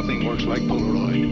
nothing works like Polaroid.